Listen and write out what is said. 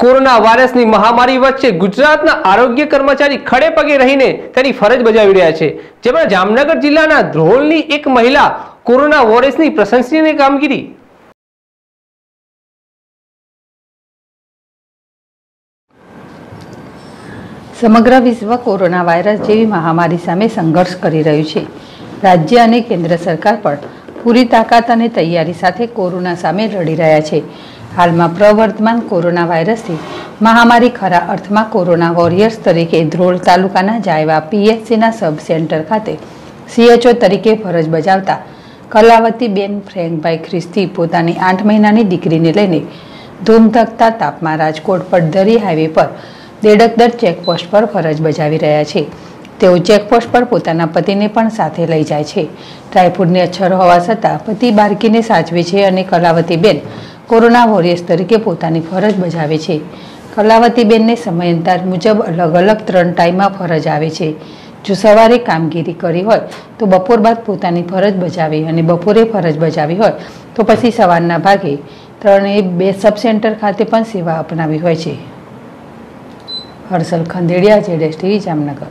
Corona વાયરસની મહામારી વચ્ચે ગુજરાતના આરોગ્ય કર્મચારી ખડે પગે રહીને તેની ફરજ બજાવી રહ્યા છે. જેમાં જામનગર જિલ્લાના ધ્રોલની એક મહિલા કોરોના વોરિયર્સની પ્રશંસનીય કામગીરી સમગ્ર વિશ્વ કોરોના વાયરસ જેવી મહામારી સામે સંઘર્ષ કરી રહ્યું છે. રાજ્ય અને કેન્દ્ર સરકાર પણ પૂરી તાકાત અને તૈયારી સાથે કોરોના સામે લડી રહ્યા છે. હાલમાં પ્રવર્તમાન કોરોના વાયરસથી મહામારી ખરા અર્થમાં કોરોના વોરિયર્સ તરીકે ધ્રોળ તાલુકાના જાયવા પીએચસીના સબ સેન્ટર ખાતે સીએચઓ તરીકે ફરજ બજાવતા કલાવતીબેન ફ્રેન્કભાઈ ખ્રિસ્તી પોતાની આઠ મહિનાની દીકરીને લઈને ધૂમધકતા તાપમાં રાજકોટ પડધરી હાઈવે પર દેડકદર ચેકપોસ્ટ પર ફરજ બજાવી રહ્યા છે. તેઓ ચેકપોસ્ટ પર પોતાના પતિને પણ સાથે લઈ જાય છે. ડ્રાયફ્રૂટની અછર હોવા છતાં પતિ બાળકીને સાચવે છે અને કલાવતીબેન કોરોના વોરિયર્સ તરીકે પોતાની ફરજ બજાવે છે. કલાવતીબેનને સમયાંતર મુજબ અલગ અલગ ત્રણ ટાઈમમાં ફરજ આવે છે. જો સવારે કામગીરી કરી હોય, તો બપોર બાદ પોતાની ફરજ બજાવી અને બપોરે ફરજ બજાવી હોય, તો પછી સવારના ભાગે ત્રણેય બે સબ સેન્ટર ખાતે પણ સેવા અપનાવી હોય છે. હર્ષલ ખંદેડિયા, જેડેશ ટીવી, જામનગર.